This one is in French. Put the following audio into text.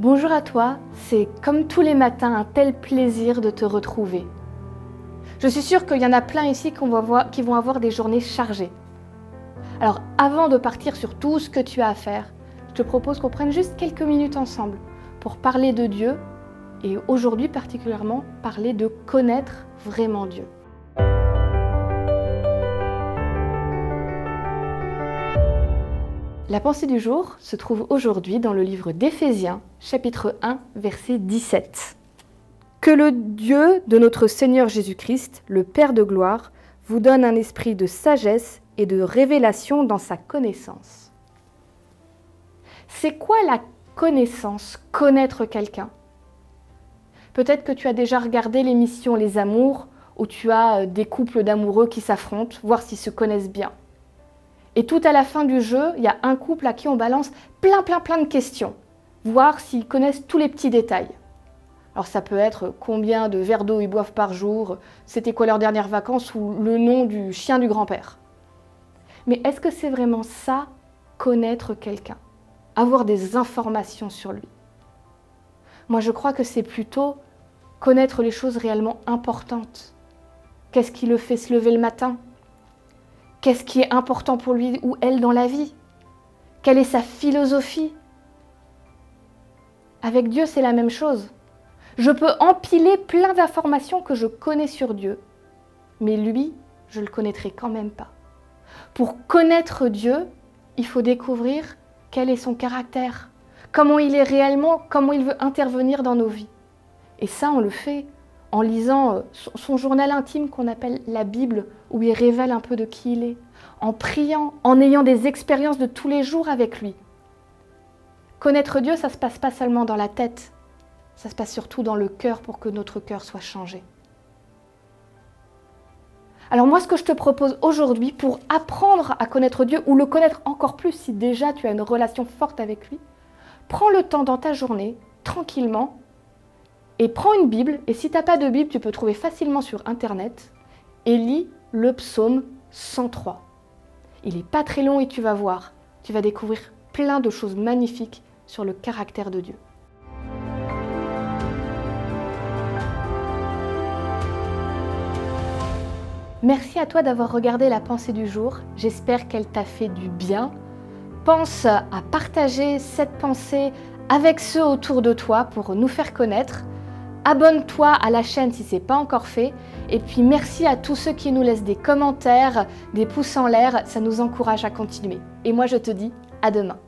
Bonjour à toi, c'est comme tous les matins un tel plaisir de te retrouver. Je suis sûre qu'il y en a plein ici qui vont avoir des journées chargées. Alors avant de partir sur tout ce que tu as à faire, je te propose qu'on prenne juste quelques minutes ensemble pour parler de Dieu et aujourd'hui particulièrement parler de connaître vraiment Dieu. La pensée du jour se trouve aujourd'hui dans le livre d'Éphésiens, chapitre 1, verset 17. Que le Dieu de notre Seigneur Jésus-Christ, le Père de gloire, vous donne un esprit de sagesse et de révélation dans sa connaissance. C'est quoi la connaissance, connaître quelqu'un? Peut-être que tu as déjà regardé l'émission Les Amours, où tu as euh, des couples d'amoureux qui s'affrontent, voir s'ils se connaissent bien. Et tout à la fin du jeu, il y a un couple à qui on balance plein, plein, plein de questions, voir s'ils connaissent tous les petits détails. Alors ça peut être combien de verres d'eau ils boivent par jour, c'était quoi leur dernière vacances ou le nom du chien du grand-père. Mais est-ce que c'est vraiment ça, connaître quelqu'un Avoir des informations sur lui? Moi je crois que c'est plutôt connaître les choses réellement importantes. Qu'est-ce qui le fait se lever le matin? Qu'est-ce qui est important pour lui ou elle dans la vie? Quelle est sa philosophie? Avec Dieu, c'est la même chose. Je peux empiler plein d'informations que je connais sur Dieu, mais lui, je ne le connaîtrai quand même pas. Pour connaître Dieu, il faut découvrir quel est son caractère, comment il est réellement, comment il veut intervenir dans nos vies. Et ça, on le fait en lisant euh, son journal intime qu'on appelle la Bible, où il révèle un peu de qui il est, en priant, en ayant des expériences de tous les jours avec lui. Connaître Dieu, ça ne se passe pas seulement dans la tête, ça se passe surtout dans le cœur pour que notre cœur soit changé. Alors moi, ce que je te propose aujourd'hui pour apprendre à connaître Dieu, ou le connaître encore plus si déjà tu as une relation forte avec lui, prends le temps dans ta journée, tranquillement, et prends une Bible, et si tu n'as pas de Bible, tu peux trouver facilement sur Internet, et lis le psaume 103. Il n'est pas très long et tu vas voir, tu vas découvrir plein de choses magnifiques sur le caractère de Dieu. Merci à toi d'avoir regardé la pensée du jour. J'espère qu'elle t'a fait du bien. Pense à partager cette pensée avec ceux autour de toi pour nous faire connaître. Abonne-toi à la chaîne si ce n'est pas encore fait. Et puis merci à tous ceux qui nous laissent des commentaires, des pouces en l'air, ça nous encourage à continuer. Et moi je te dis à demain.